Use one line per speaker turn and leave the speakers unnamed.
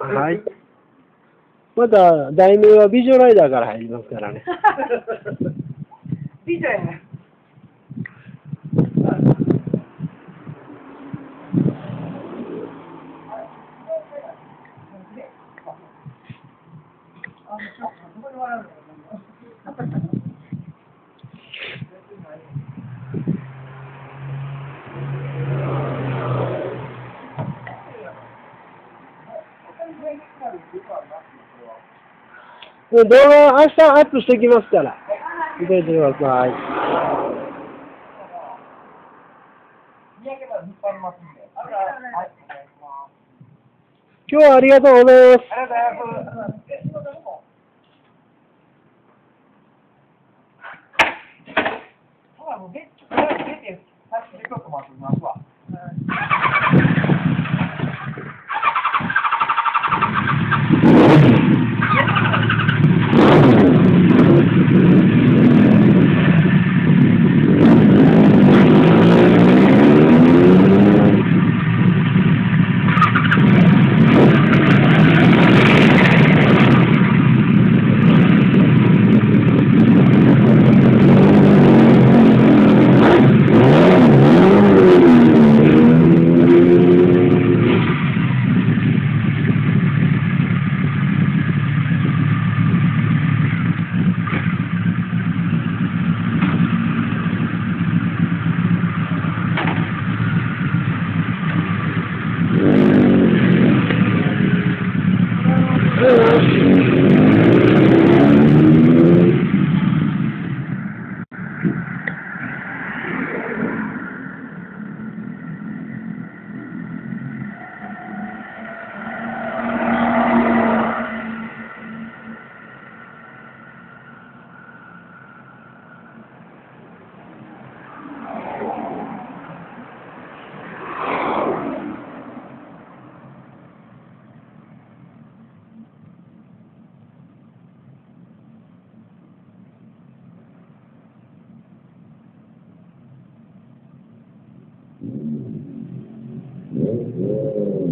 はい。また、題名はビジョライダーから入りますからね。
美女やね。
も う動画は明日アップしてきますから。見ていてください。今日はありがとうございます。
ありがとうございます。Thank you.